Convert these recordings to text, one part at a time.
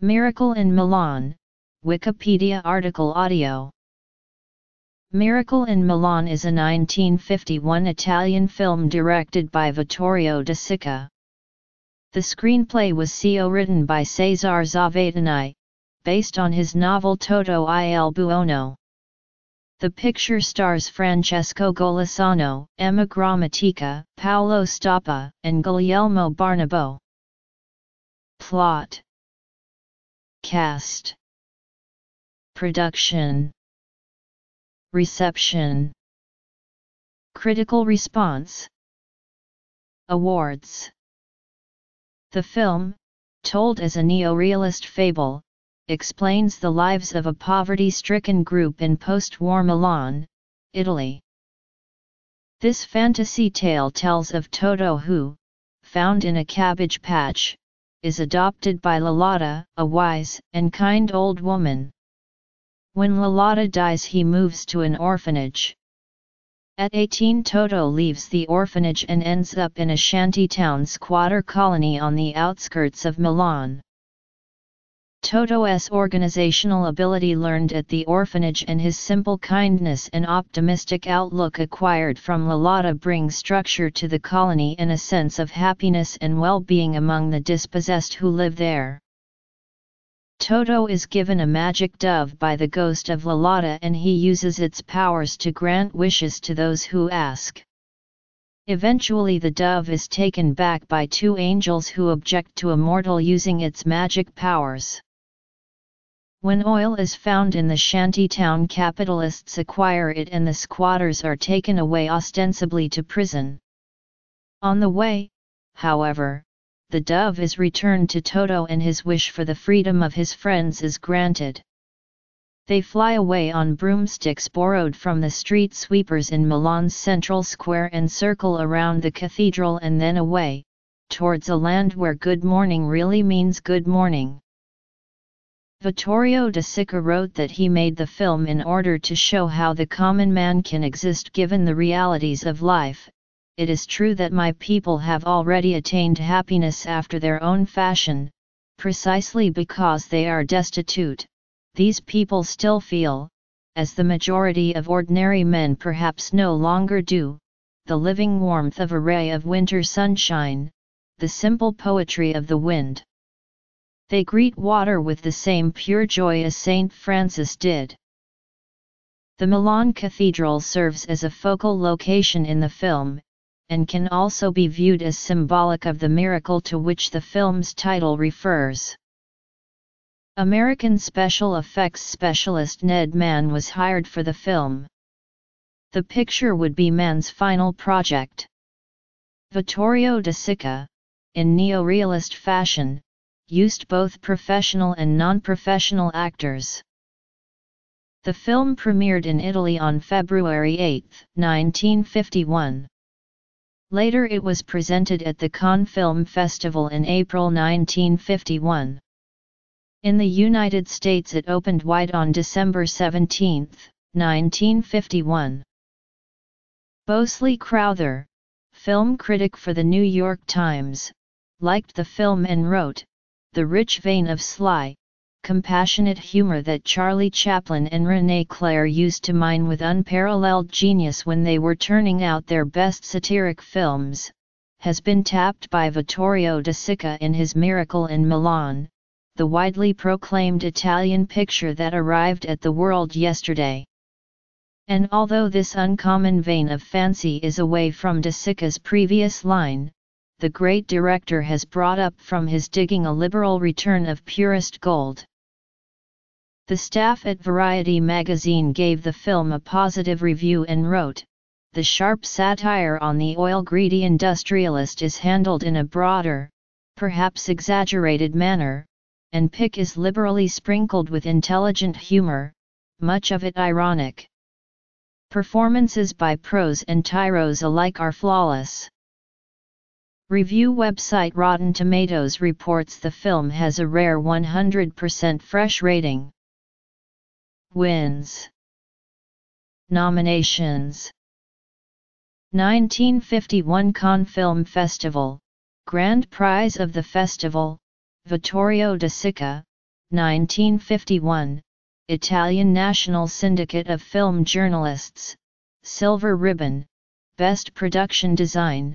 Miracle in Milan, Wikipedia article audio. Miracle in Milan is a 1951 Italian film directed by Vittorio De Sica. The screenplay was co-written by Cesare Zavattini, based on his novel Toto il Buono. The picture stars Francesco Golisano, Emma Gramatica, Paolo Stoppa, and Guglielmo Barnabo. Plot Cast Production. Reception. Critical response. Awards. The film, told as a neo-realist fable, explains the lives of a poverty-stricken group in post-war Milan, Italy. This fantasy tale tells of Toto who, found in a cabbage patch, is adopted by Lolotta, a wise and kind old woman. When Lolotta dies he moves to an orphanage. At 18 Toto leaves the orphanage and ends up in a shanty town squatter colony on the outskirts of Milan. Toto's organizational ability learned at the orphanage and his simple kindness and optimistic outlook acquired from Lolotta bring structure to the colony and a sense of happiness and well-being among the dispossessed who live there. Toto is given a magic dove by the ghost of Lolotta and he uses its powers to grant wishes to those who ask. Eventually the dove is taken back by two angels who object to a mortal using its magic powers. When oil is found in the shantytown capitalists acquire it and the squatters are taken away ostensibly to prison. On the way, however, the dove is returned to Toto and his wish for the freedom of his friends is granted. They fly away on broomsticks borrowed from the street sweepers in Milan's central square and circle around the cathedral and then away, towards a land where good morning really means good morning. Vittorio De Sica wrote that he made the film in order to show how the common man can exist given the realities of life. It is true that my people have already attained happiness after their own fashion, precisely because they are destitute. These people still feel, as the majority of ordinary men perhaps no longer do, the living warmth of a ray of winter sunshine, the simple poetry of the wind. They greet water with the same pure joy as Saint Francis did. The Milan Cathedral serves as a focal location in the film, and can also be viewed as symbolic of the miracle to which the film's title refers. American special effects specialist Ned Mann was hired for the film. The picture would be Mann's final project. Vittorio De Sica, in neo-realist fashion, used both professional and non-professional actors. The film premiered in Italy on February 8, 1951. Later it was presented at the Cannes Film Festival in April 1951. In the United States it opened wide on December 17, 1951. Bosley Crowther, film critic for the New York Times, liked the film and wrote, the rich vein of sly, compassionate humor that Charlie Chaplin and René Clair used to mine with unparalleled genius when they were turning out their best satiric films, has been tapped by Vittorio De Sica in his Miracle in Milan, the widely proclaimed Italian picture that arrived at the world yesterday. And although this uncommon vein of fancy is away from De Sica's previous line, the great director has brought up from his digging a liberal return of purest gold. The staff at Variety magazine gave the film a positive review and wrote, The sharp satire on the oil-greedy industrialist is handled in a broader, perhaps exaggerated manner, and Pick is liberally sprinkled with intelligent humor, much of it ironic. Performances by pros and tyros alike are flawless. Review website Rotten Tomatoes reports the film has a rare 100% fresh rating. Wins. Nominations. 1951 Cannes Film Festival, Grand Prize of the Festival, Vittorio De Sica, 1951, Italian National Syndicate of Film Journalists, Silver Ribbon, Best Production Design,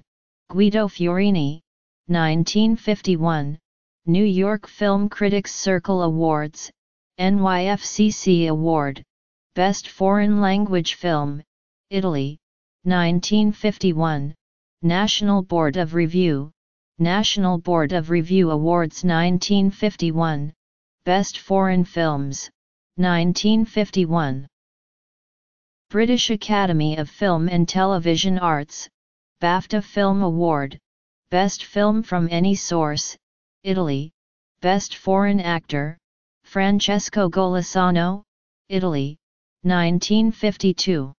Guido Fiorini, 1951, New York Film Critics Circle Awards, NYFCC Award, Best Foreign Language Film, Italy, 1951, National Board of Review, National Board of Review Awards 1951, Best Foreign Films, 1951. British Academy of Film and Television Arts, BAFTA Film Award, Best Film from Any Source, Italy, Best Foreign Actor, Francesco Golisano, Italy, 1952.